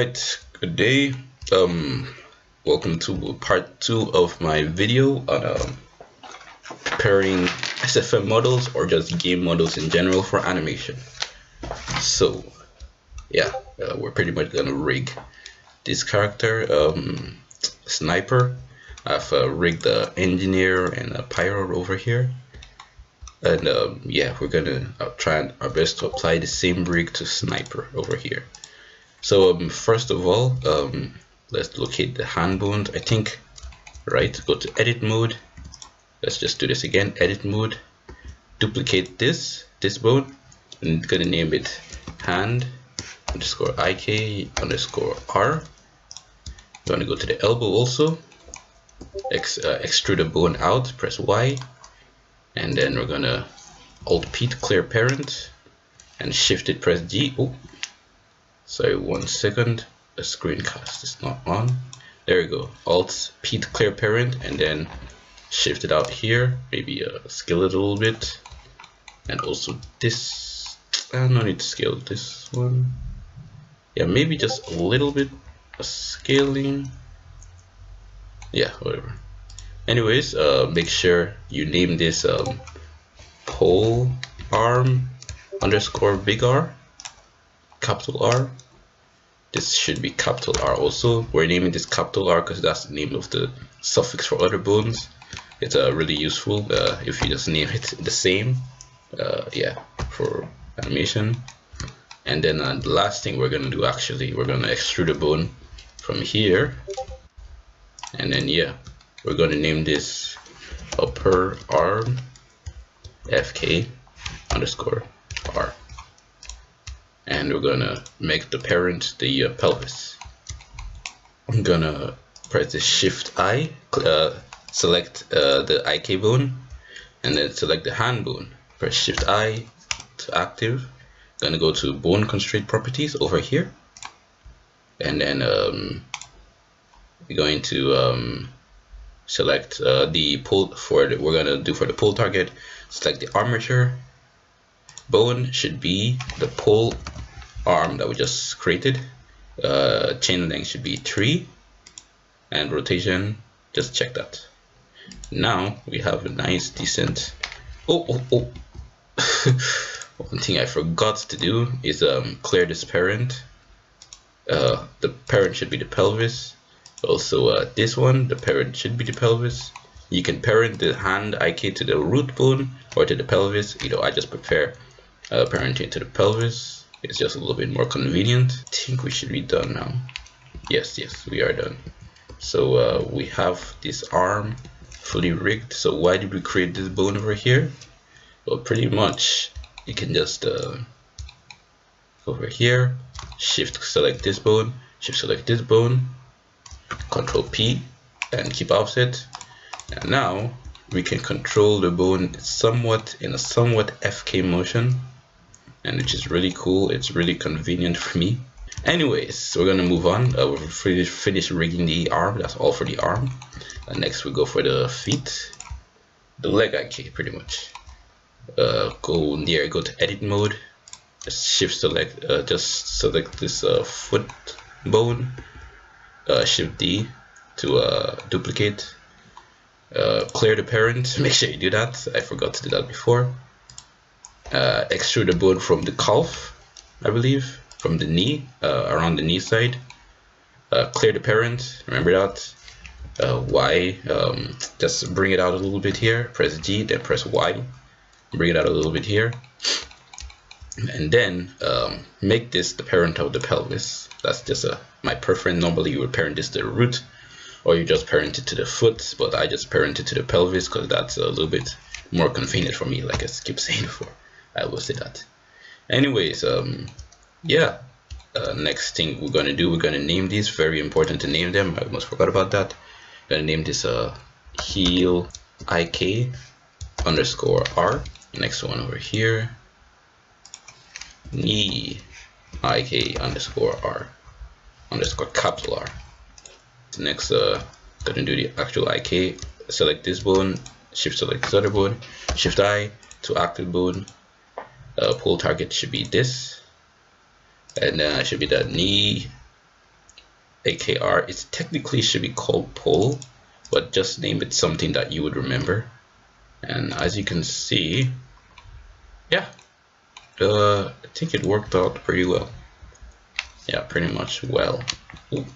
right good day. Um welcome to part two of my video on um, pairing SFM models or just game models in general for animation. So yeah uh, we're pretty much gonna rig this character um, sniper. I've uh, rigged the engineer and a pyro over here. And um, yeah we're gonna uh, try our best to apply the same rig to sniper over here so um, first of all, um, let's locate the hand bone. I think, right, go to edit mode. Let's just do this again, edit mode. Duplicate this, this bone, and gonna name it hand underscore ik underscore r. You wanna go to the elbow also. Ex, uh, extrude the bone out, press Y, and then we're gonna Alt P to clear parent, and shift it, press G. Oh, sorry one second. The screencast is not on. There we go. Alt p to clear parent and then shift it out here. Maybe uh, scale it a little bit. And also this. I don't need to scale this one. Yeah maybe just a little bit of scaling. Yeah whatever. Anyways uh, make sure you name this um, pole arm underscore big R capital R. This should be capital R also. We're naming this capital R because that's the name of the suffix for other bones. It's uh, really useful uh, if you just name it the same. Uh, yeah, for animation. And then uh, the last thing we're gonna do actually, we're gonna extrude a bone from here. And then yeah, we're gonna name this upper arm fk underscore and we're gonna make the parent the uh, pelvis. I'm gonna press the shift I, uh, select uh, the IK bone, and then select the hand bone. Press shift I to active. Gonna go to bone constraint properties over here, and then um, we're going to um, select uh, the pull for the, we're gonna do for the pole target. Select the armature. Bone should be the pole arm that we just created. Uh, chain length should be 3 and rotation just check that. Now we have a nice decent oh oh oh. One thing I forgot to do is um, clear this parent. Uh, the parent should be the pelvis. Also uh, this one the parent should be the pelvis. You can parent the hand IK to the root bone or to the pelvis. You know I just prefer uh, parenting to the pelvis it's just a little bit more convenient. I think we should be done now. Yes, yes, we are done. So uh, we have this arm fully rigged. So why did we create this bone over here? Well, pretty much you can just uh, over here, shift select this bone, shift select this bone, control P and keep offset. And now we can control the bone somewhat in a somewhat FK motion and which is really cool it's really convenient for me. Anyways we're gonna move on. Uh, we've finished, finished rigging the arm that's all for the arm. And next we go for the feet. The leg IK pretty much. Uh, go near go to edit mode. Just shift select uh, just select this uh, foot bone. Uh, shift D to uh, duplicate. Uh, clear the parent. Make sure you do that. I forgot to do that before uh, extrude the bone from the calf, I believe, from the knee, uh, around the knee side. Uh, clear the parent, remember that. Uh, y, um, just bring it out a little bit here, press G, then press Y, bring it out a little bit here. And then um, make this the parent of the pelvis. That's just a, my preference. Normally you would parent this to the root, or you just parent it to the foot, but I just parent it to the pelvis because that's a little bit more convenient for me, like I keep saying before. I will say that. Anyways, um, yeah. Uh, next thing we're gonna do, we're gonna name these. Very important to name them. I almost forgot about that. gonna name this uh, heel ik underscore r. Next one over here, knee ik underscore r underscore capital R. Next, uh, gonna do the actual ik. Select this bone, shift select this other bone, shift I to active bone, uh, pole target should be this and then uh, should be the knee AKR. It technically should be called pull but just name it something that you would remember. And as you can see, yeah, uh, I think it worked out pretty well. Yeah, pretty much well. Ooh.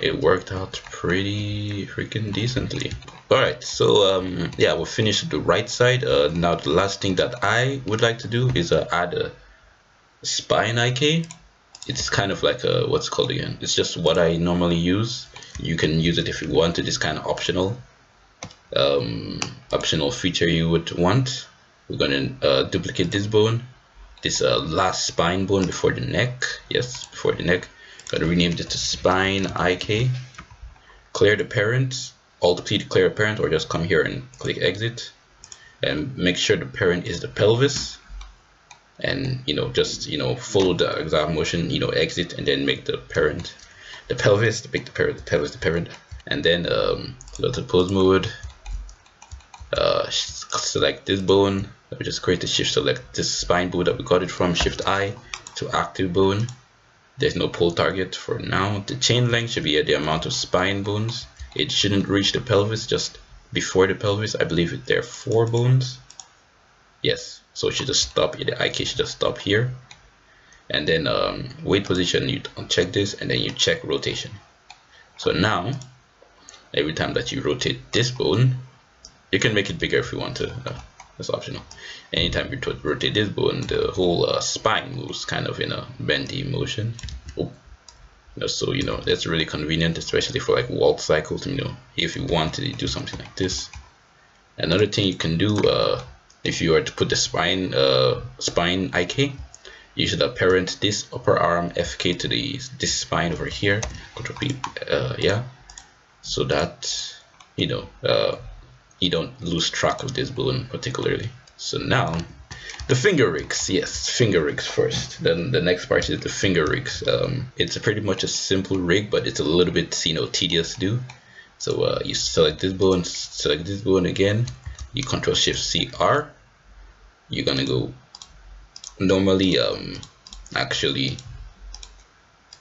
It worked out pretty freaking decently. Alright, so um, yeah, we'll finish the right side. Uh, now the last thing that I would like to do is uh, add a spine IK. It's kind of like a, what's called again? It's just what I normally use. You can use it if you want. It is kind of optional. Um, optional feature you would want. We're gonna uh, duplicate this bone this uh, last spine bone before the neck yes before the neck gotta rename this to spine IK clear the parent. Alt P to clear a parent or just come here and click exit. And make sure the parent is the pelvis. And you know just you know follow the exact motion you know exit and then make the parent the pelvis make the parent the pelvis the parent. And then um, go to pose mode. Uh, select this bone. We just create the shift select this spine bone that we got it from shift I to active bone there's no pole target for now. The chain length should be at the amount of spine bones. It shouldn't reach the pelvis just before the pelvis. I believe there are four bones. Yes so it should just stop the IK should just stop here. And then um, weight position you uncheck this and then you check rotation. So now every time that you rotate this bone you can make it bigger if you want to that's optional. Anytime you rotate this bone the whole uh, spine moves kind of in a bendy motion. Oh. so you know that's really convenient especially for like walk cycles you know. If you want to do something like this. Another thing you can do uh, if you are to put the spine uh, spine IK you should apparent this upper arm FK to the this spine over here. Control P uh, yeah. So that you know uh, you don't lose track of this balloon particularly. So now the finger rigs, yes, finger rigs first. Then the next part is the finger rigs. Um, it's a pretty much a simple rig, but it's a little bit you know tedious to do. So uh, you select this bone, select this bone again. You Control Shift C R. You're gonna go. Normally, um, actually,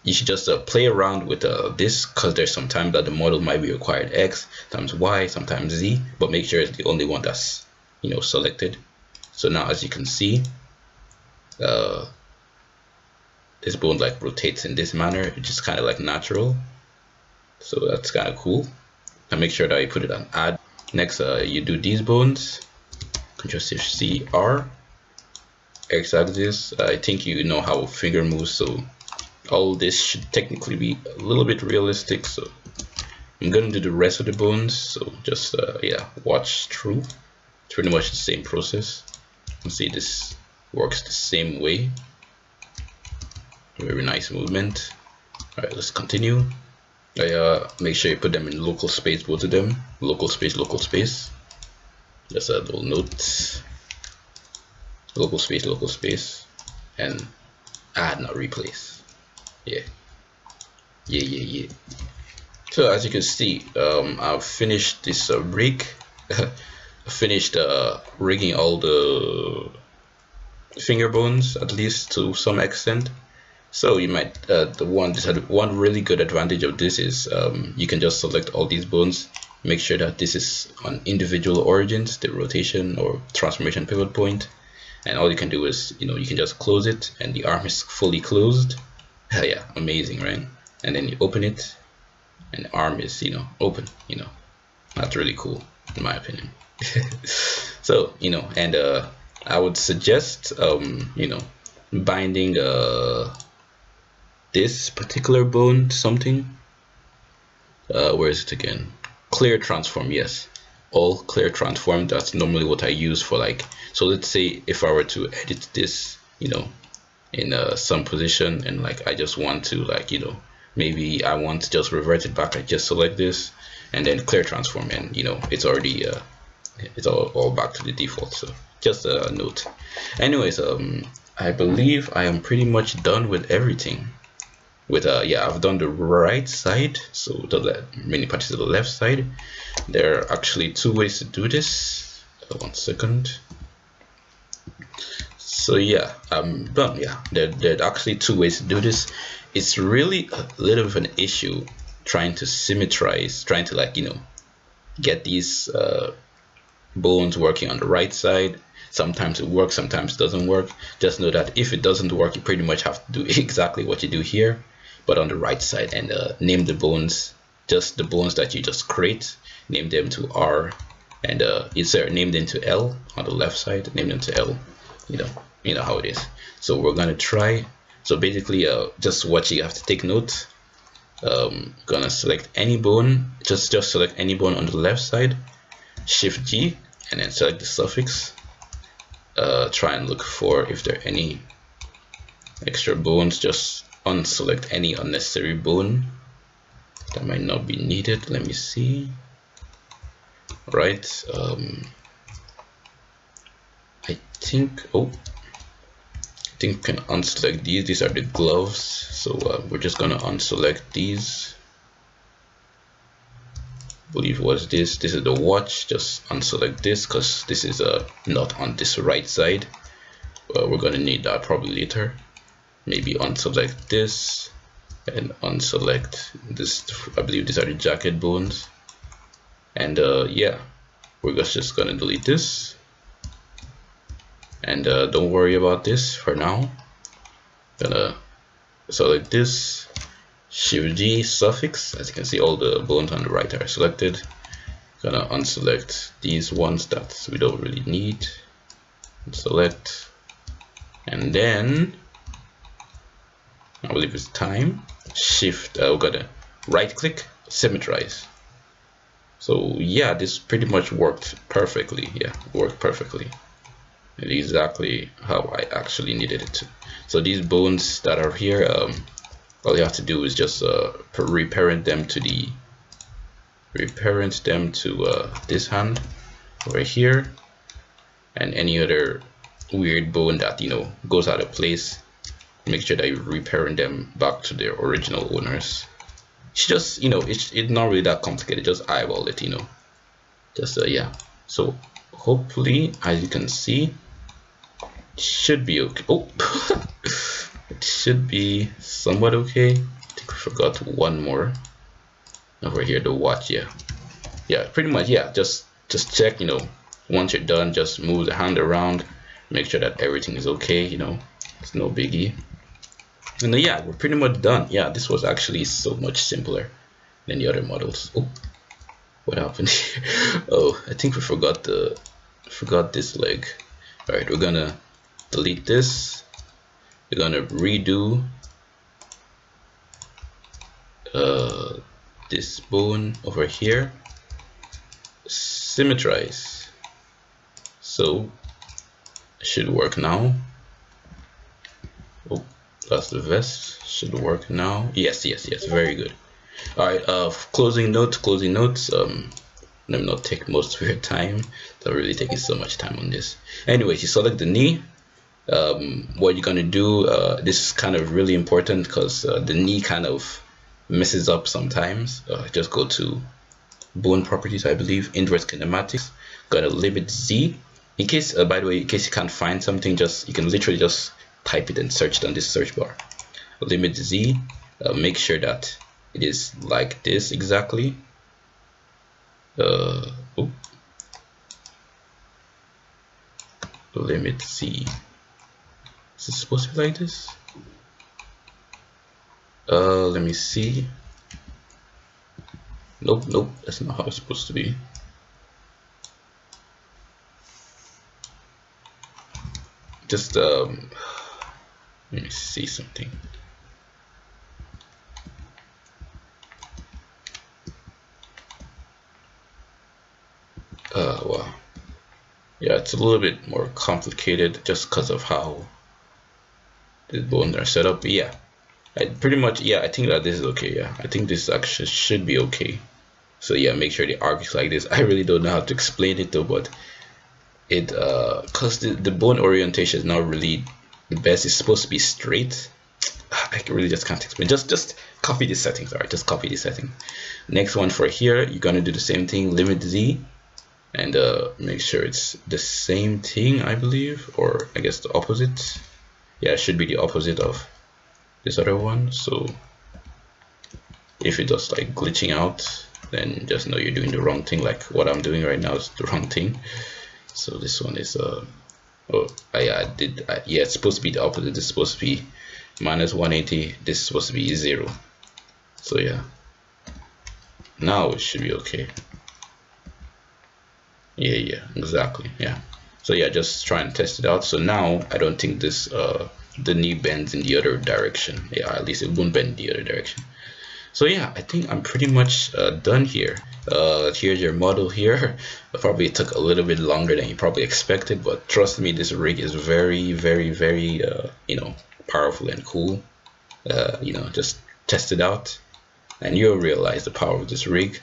you should just uh, play around with uh, this because there's some time that the model might be required X times Y sometimes Z but make sure it's the only one that's you know selected. So now as you can see uh, this bone like rotates in this manner it's just kind of like natural. So that's kind of cool. And make sure that you put it on add. Next uh, you do these bones. Control shift C R. X axis. I think you know how a finger moves so all this should technically be a little bit realistic so I'm gonna do the rest of the bones so just uh, yeah watch through. It's pretty much the same process. You see this works the same way. Very nice movement. Alright let's continue. I, uh, make sure you put them in local space both of them. Local space local space. Just a little note. Local space local space. And add not replace yeah. Yeah yeah yeah. So as you can see um, I've finished this uh, rig. Finished uh, rigging all the finger bones at least to some extent. So you might uh, the one this had one really good advantage of this is um, you can just select all these bones make sure that this is on individual origins the rotation or transformation pivot point and all you can do is you know you can just close it and the arm is fully closed yeah amazing right? And then you open it and the arm is you know open you know. That's really cool in my opinion. So you know and uh, I would suggest um, you know binding uh, this particular bone to something. Uh, where is it again? Clear transform yes. All clear transform that's normally what I use for like so let's say if I were to edit this you know in uh, some position and like I just want to like you know maybe I want to just revert it back. I just select this and then clear transform and you know it's already uh, it's all, all back to the default. So just a note. Anyways um I believe I am pretty much done with everything. With uh yeah I've done the right side. So the many parts of the left side. There are actually two ways to do this. Uh, one second so yeah I'm done yeah there, there are actually two ways to do this. It's really a little bit of an issue trying to symmetrize trying to like you know get these uh, bones working on the right side. Sometimes it works sometimes it doesn't work. Just know that if it doesn't work you pretty much have to do exactly what you do here but on the right side. And uh, name the bones just the bones that you just create name them to R and uh, insert name them to L on the left side name them to L you know you know how it is. So we're gonna try so basically uh, just what you have to take note. Um, gonna select any bone just just select any bone on the left side shift G and then select the suffix. Uh, try and look for if there are any extra bones just unselect any unnecessary bone that might not be needed. Let me see. Right um, I think oh think we can unselect these. These are the gloves so uh, we're just gonna unselect these. I believe was this? This is the watch. Just unselect this because this is uh, not on this right side. We're gonna need that probably later. Maybe unselect this and unselect this I believe these are the jacket bones. And uh, yeah we're just gonna delete this and uh, don't worry about this for now. Gonna select this. Shift G suffix. As you can see all the bones on the right are selected. Gonna unselect these ones that we don't really need. Select. And then I believe it's time. Shift uh, we're gonna right click symmetrize. So yeah this pretty much worked perfectly. Yeah worked perfectly exactly how I actually needed it. To so these bones that are here um, all you have to do is just uh, reparent them to the reparent them to uh, this hand over here and any other weird bone that you know goes out of place. Make sure that you reparent them back to their original owners. It's just you know it's, it's not really that complicated. Just eyeball it you know. Just uh, yeah. So hopefully as you can see should be okay. Oh. It should be somewhat okay. I think we forgot one more. Over here the watch yeah. Yeah pretty much yeah. Just just check you know. Once you're done just move the hand around. Make sure that everything is okay you know. It's no biggie. And then, yeah we're pretty much done. Yeah this was actually so much simpler than the other models. Oh what happened here? Oh I think we forgot the forgot this leg. All right we're gonna delete this. We're gonna redo uh, this bone over here. Symmetrize. So should work now. Oh that's the vest should work now. Yes yes yes very good. All right uh closing notes closing notes um let me not take most of your time. Not really taking so much time on this. Anyways you select the knee um, what you're gonna do uh, this is kind of really important because uh, the knee kind of messes up sometimes. Uh, just go to bone properties I believe inverse kinematics. Gonna limit Z. In case uh, by the way in case you can't find something just you can literally just type it and search it on this search bar. Limit Z. Uh, make sure that it is like this exactly. Uh, limit Z is it supposed to be like this? Uh, let me see. Nope, nope, that's not how it's supposed to be. Just, um, let me see something. Uh, well, yeah, it's a little bit more complicated just because of how the bones are set up yeah. I pretty much yeah I think that this is okay yeah. I think this actually should be okay. So yeah make sure the arc is like this. I really don't know how to explain it though but it uh because the, the bone orientation is not really the best. It's supposed to be straight. I really just can't explain. Just just copy the settings alright? Just copy the setting next one for here you're gonna do the same thing limit Z and uh, make sure it's the same thing I believe or I guess the opposite yeah it should be the opposite of this other one. So if it does like glitching out then just know you're doing the wrong thing. Like what I'm doing right now is the wrong thing. So this one is uh oh I, I did I, yeah it's supposed to be the opposite. It's supposed to be minus 180 this is supposed to be zero. So yeah. Now it should be okay. Yeah yeah exactly. Yeah so yeah just try and test it out. So now I don't think this uh the knee bends in the other direction. Yeah at least it won't bend the other direction. So yeah I think I'm pretty much uh, done here. Uh, here's your model here. Probably took a little bit longer than you probably expected but trust me this rig is very very very uh, you know powerful and cool. Uh, you know just test it out and you'll realize the power of this rig.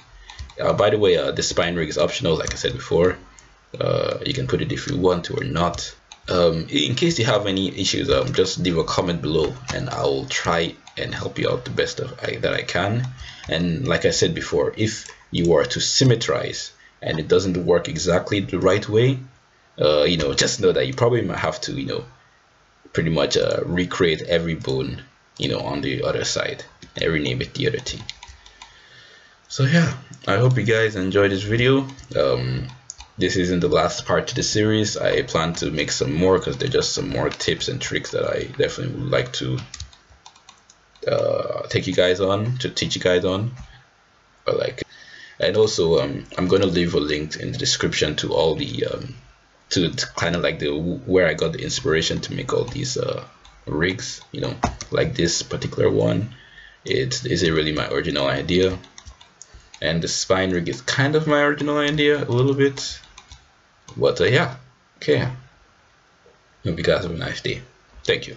Uh, by the way the spine rig is optional like I said before uh, you can put it if you want to or not. Um, in case you have any issues um, just leave a comment below and I'll try and help you out the best of I, that I can. And like I said before if you are to symmetrize and it doesn't work exactly the right way uh, you know just know that you probably might have to you know pretty much uh, recreate every bone you know on the other side and rename it the other thing so yeah I hope you guys enjoyed this video. Um, this isn't the last part to the series. I plan to make some more because they're just some more tips and tricks that I definitely would like to uh, take you guys on to teach you guys on. Or like and also um, I'm gonna leave a link in the description to all the um, to, to kind of like the where I got the inspiration to make all these uh, rigs you know like this particular one. It is it really my original idea and the spine rig is kind of my original idea a little bit. But uh, yeah. Okay. Hope you guys have a nice day. Thank you